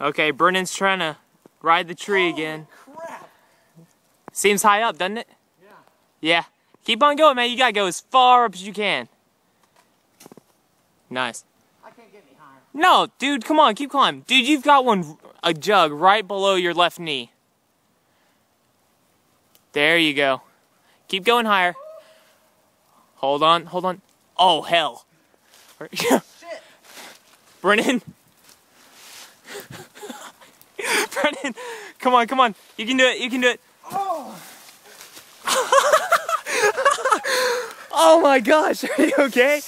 Okay, Brennan's trying to ride the tree again. Crap. Seems high up, doesn't it? Yeah. Yeah. Keep on going, man. You gotta go as far up as you can. Nice. I can't get any higher. No, dude, come on, keep climbing. Dude, you've got one, a jug right below your left knee. There you go. Keep going higher. Hold on, hold on. Oh, hell. Shit. Brennan. Brennan, come on, come on. You can do it, you can do it. Oh. Oh my gosh, are you okay?